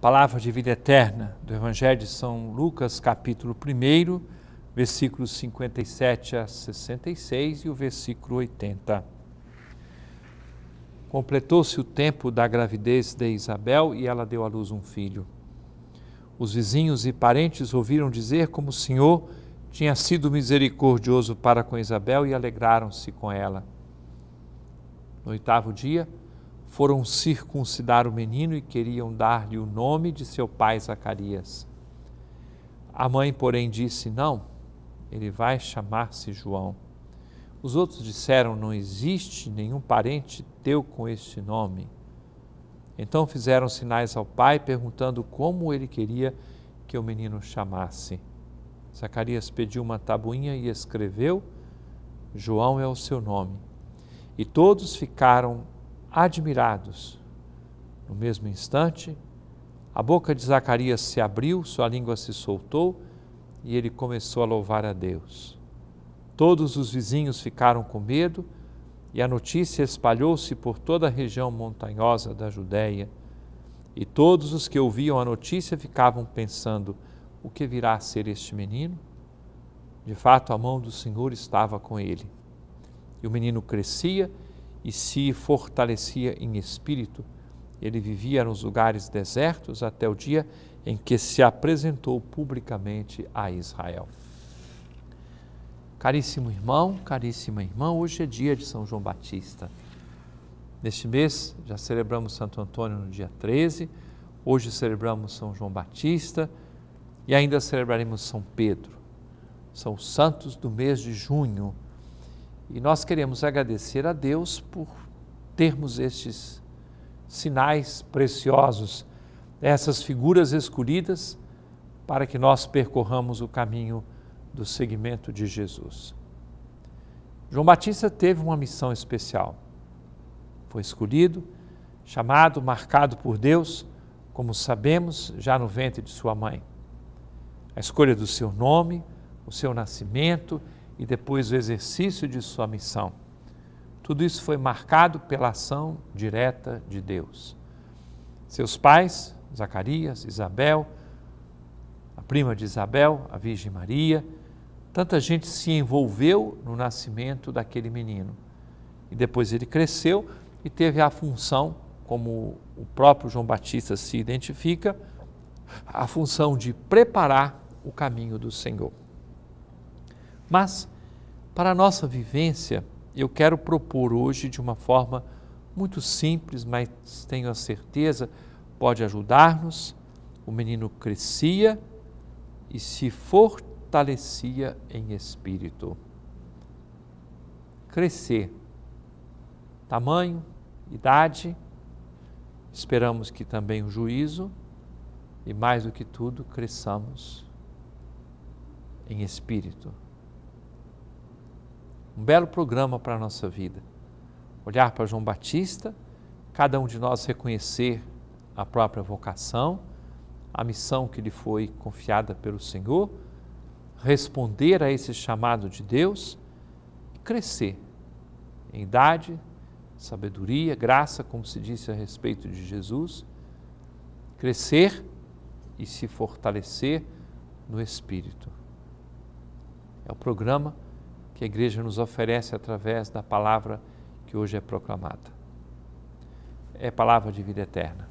Palavra de vida eterna do Evangelho de São Lucas, capítulo 1, versículos 57 a 66 e o versículo 80. Completou-se o tempo da gravidez de Isabel e ela deu à luz um filho. Os vizinhos e parentes ouviram dizer como o Senhor tinha sido misericordioso para com Isabel e alegraram-se com ela. No oitavo dia, foram circuncidar o menino e queriam dar-lhe o nome de seu pai Zacarias. A mãe, porém, disse: Não, ele vai chamar-se João. Os outros disseram: Não existe nenhum parente teu com este nome. Então fizeram sinais ao pai, perguntando como ele queria que o menino chamasse. Zacarias pediu uma tabuinha e escreveu: João é o seu nome. E todos ficaram admirados. No mesmo instante, a boca de Zacarias se abriu, sua língua se soltou e ele começou a louvar a Deus. Todos os vizinhos ficaram com medo e a notícia espalhou-se por toda a região montanhosa da Judéia. E todos os que ouviam a notícia ficavam pensando: o que virá a ser este menino? De fato, a mão do Senhor estava com ele. E o menino crescia e se fortalecia em espírito. Ele vivia nos lugares desertos até o dia em que se apresentou publicamente a Israel. Caríssimo irmão, caríssima irmã, hoje é dia de São João Batista. Neste mês já celebramos Santo Antônio no dia 13, hoje celebramos São João Batista e ainda celebraremos São Pedro. São os santos do mês de junho e nós queremos agradecer a Deus por termos estes sinais preciosos, essas figuras escolhidas para que nós percorramos o caminho do seguimento de Jesus. João Batista teve uma missão especial. Foi escolhido, chamado, marcado por Deus, como sabemos, já no ventre de sua mãe. A escolha do seu nome, o seu nascimento e depois o exercício de sua missão. Tudo isso foi marcado pela ação direta de Deus. Seus pais, Zacarias, Isabel, a prima de Isabel, a Virgem Maria, tanta gente se envolveu no nascimento daquele menino. E depois ele cresceu e teve a função, como o próprio João Batista se identifica, a função de preparar o caminho do Senhor. Mas, para a nossa vivência, eu quero propor hoje de uma forma muito simples, mas tenho a certeza pode ajudar-nos. O menino crescia e se fortalecia em espírito. Crescer, tamanho, idade, esperamos que também o juízo e mais do que tudo, cresçamos em espírito um belo programa para a nossa vida. Olhar para João Batista, cada um de nós reconhecer a própria vocação, a missão que lhe foi confiada pelo Senhor, responder a esse chamado de Deus e crescer em idade, sabedoria, graça, como se disse a respeito de Jesus, crescer e se fortalecer no Espírito. É o programa que a igreja nos oferece através da palavra que hoje é proclamada. É palavra de vida eterna.